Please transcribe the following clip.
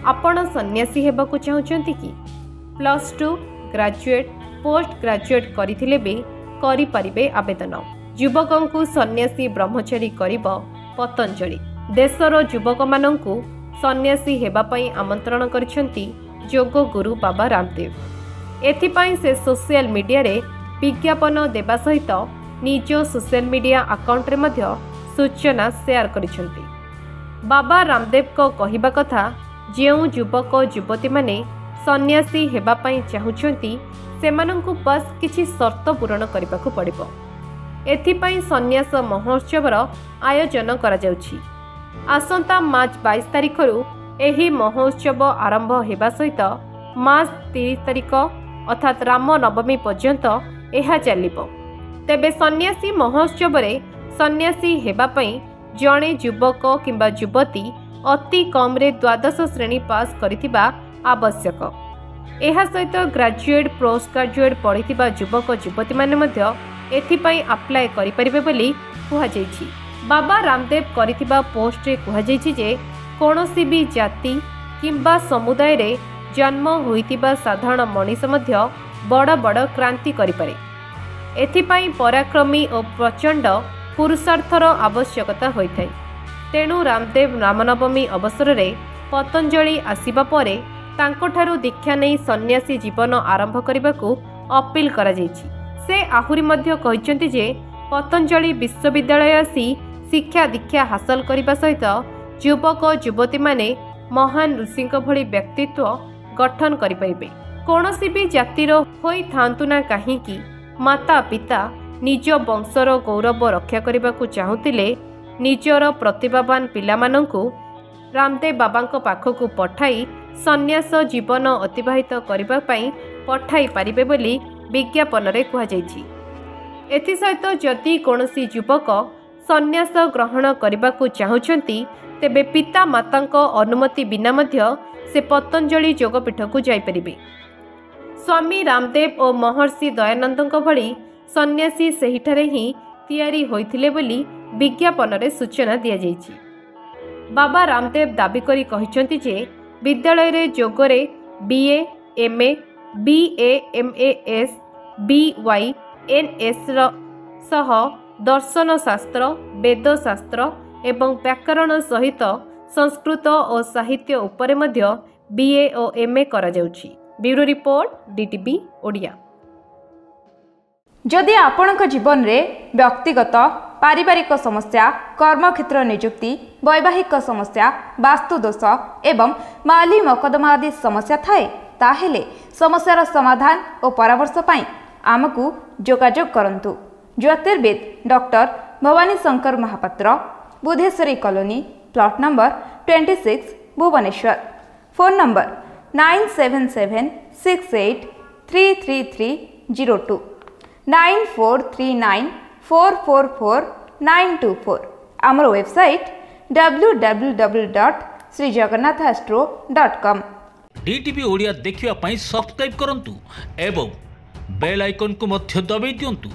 ଆପଣ ସନ୍ନ୍ୟାସୀ ହେବାକୁ ଚାହୁଁଛନ୍ତି କି? Plus two graduate post graduate କରିଥିଲେ ବି କରିପାରିବେ ଆବେଦନ। ଯୁବକଙ୍କୁ ସନ୍ନ୍ୟାସୀ ବ୍ରହ୍ମଚାରୀ କରିବ ପତଞ୍ଜଳି। ଦେଶର ଯୁବକମାନଙ୍କୁ ସନ୍ନ୍ୟାସୀ ହେବା ପାଇଁ ଆମନ୍ତ୍ରଣ କରିଛନ୍ତି ଯୋଗ ଗୁରୁ ବାବା ରାମଦେବ। ଏଥିପାଇଁ ସେ ସୋସିଆଲ ମିଡିଆରେ ବିଜ୍ଞାପନ ଦେବା ସହିତ ନିଜ ସୋସିଆଲ ମିଡିଆ ଆକାଉଣ୍ଟରେ ମଧ୍ୟ ସୂଚନା ସେୟାର କରିଛନ୍ତି। ବାବା ରାମଦେବଙ୍କ କହିବା କଥା ଯେଉଁ ଯୁବକ ଯୁବତୀମାନେ ସନ୍ନ୍ୟାସୀ ହେବା ପାଇଁ ଚାହୁଁଛନ୍ତି ସେମାନଙ୍କୁ ବାସ୍ କିଛି ସର୍ତ୍ତ ପୂରଣ କରିବାକୁ ପଡ଼ିବ। ଏଥିପାଇଁ ସନ୍ନ୍ୟାସ ମହୋତ୍ସବର ଆୟୋଜନ କରାଯାଉଛି। ଆସନ୍ତା ମାର୍ଚ୍ଚ ବାଇଶ ତାରିଖରୁ ଏହି ମହୋତ୍ସବ ଆରମ୍ଭ ହେବା ସହିତ ମାର୍ଚ୍ଚ ତିରିଶ ତାରିଖ ଅର୍ଥାତ୍ ରାମ ନବମୀ ପର୍ଯ୍ୟନ୍ତ ଏହା ଚାଲିବ। ତେବେ ସନ୍ନ୍ୟାସୀ ମହୋତ୍ସବରେ ସନ୍ନ୍ୟାସୀ ହେବା ପାଇଁ ଜଣେ ଯୁବକ କିମ୍ବା ଯୁବତୀ ଅତି କମ୍ରେ ଦ୍ୱାଦଶ ଶ୍ରେଣୀ ପାସ୍ କରିଥିବା ଆବଶ୍ୟକ। ଏହା ସହିତ ଗ୍ରାଜୁଏଟ୍ ପୋଷ୍ଟ ଗ୍ରାଜୁଏଟ୍ ପଢ଼ିଥିବା ଯୁବକ ଯୁବତୀମାନେ ମଧ୍ୟ ଏଥିପାଇଁ ଆପ୍ଲାଏ କରିପାରିବେ ବୋଲି କୁହାଯାଇଛି। ବାବା ରାମଦେବ କରିଥିବା ପୋଷ୍ଟରେ କୁହାଯାଇଛି ଯେ କୌଣସି ବି ଜାତି କିମ୍ବା ସମୁଦାୟରେ ଜନ୍ମ ହୋଇଥିବା ସାଧାରଣ ମଣିଷ ମଧ୍ୟ ବଡ଼ ବଡ଼ କ୍ରାନ୍ତି କରିପାରେ। ଏଥିପାଇଁ ପରାକ୍ରମୀ ଓ ପ୍ରଚଣ୍ଡ ପୁରୁଷାର୍ଥର ଆବଶ୍ୟକତା ହୋଇଥାଏ। ତେଣୁ ରାମଦେବ ରାମନବମୀ ଅବସରରେ ପତଞ୍ଜଳି ଆସିବା ପରେ ତାଙ୍କଠାରୁ ଦୀକ୍ଷା ନେଇ ସନ୍ନ୍ୟାସୀ ଜୀବନ ଆରମ୍ଭ କରିବାକୁ ଅପିଲ କରାଯାଇଛି। ସେ ଆହୁରି ମଧ୍ୟ କହିଛନ୍ତି ଯେ ପତଞ୍ଜଳି ବିଶ୍ୱବିଦ୍ୟାଳୟ ଆସି ଶିକ୍ଷା ଦୀକ୍ଷା ହାସଲ କରିବା ସହିତ ଯୁବକ ଯୁବତୀମାନେ ମହାନ ଋଷିଙ୍କ ଭଳି ବ୍ୟକ୍ତିତ୍ୱ ଗଠନ କରିପାରିବେ। କୌଣସି ବି ଜାତିର ହୋଇଥାନ୍ତୁ ନା କାହିଁକି ମାତା ପିତା ନିଜ ବଂଶର ଗୌରବ ରକ୍ଷା କରିବାକୁ ଚାହୁଁଥିଲେ ନିଜର ପ୍ରତିଭାବାନ ପିଲାମାନଙ୍କୁ ରାମଦେବ ବାବାଙ୍କ ପାଖକୁ ପଠାଇ ସନ୍ନ୍ୟାସ ଜୀବନ ଅତିବାହିତ କରିବା ପାଇଁ ପଠାଇ ପାରିବେ ବୋଲି ବିଜ୍ଞାପନରେ କୁହାଯାଇଛି। ଏଥିସହିତ ଯଦି କୌଣସି ଯୁବକ ସନ୍ନ୍ୟାସ ଗ୍ରହଣ କରିବାକୁ ଚାହୁଁଛନ୍ତି ତେବେ ପିତା ମାତାଙ୍କ ଅନୁମତି ବିନା ମଧ୍ୟ ସେ ପତଞ୍ଜଳି ଯୋଗପୀଠକୁ ଯାଇପାରିବେ। ସ୍ୱାମୀ ରାମଦେବ ଓ ମହର୍ଷି ଦୟାନନ୍ଦଙ୍କ ଭଳି ସନ୍ନ୍ୟାସୀ ସେହିଠାରେ ହିଁ ତିଆରି ହୋଇଥିଲେ ବୋଲି ବିଜ୍ଞାପନରେ ସୂଚନା ଦିଆଯାଇଛି। ବାବା ରାମଦେବ ଦାବି କରି କହିଛନ୍ତି ଯେ ବିଦ୍ୟାଳୟରେ ଯୋଗରେ BA MA B A M A B Y N ସହ ଦର୍ଶନ ଶାସ୍ତ୍ର ବେଦଶାସ୍ତ୍ର ଏବଂ ବ୍ୟାକରଣ ସହିତ ସଂସ୍କୃତ ଓ ସାହିତ୍ୟ ଉପରେ ମଧ୍ୟ ବିଏ ଓ ଏମ୍ଏ କରାଯାଉଛି। Bureau report DTV Odia. ଯଦି ଆପଣଙ୍କ ଜୀବନରେ ବ୍ୟକ୍ତିଗତ पारिवारिक समस्या कर्म क्षेत्र नियुक्ति वैवाहिक समस्या वास्तुदोष एवं माली मकदमा आदि समस्या थाए ताहेले समस्यार समाधान ओमर्श पनि जोगाजोग जोजु ज्योतिर्विद doctor Bhabani Shankar Mahapatra Budheswari colony plot number twenty six Bhubaneswar phone number nine seven seven six eight three three three zero two nine four three nine 444924 আমার ওয়েবসাইট www.srijagannathastro.com ডিটিভি ওড়িয়া দেখিবা পাই সাবস্ক্রাইব করন্তু এবং bell আইকনକୁ ମଧ୍ୟ দবাই দিয়ন্তু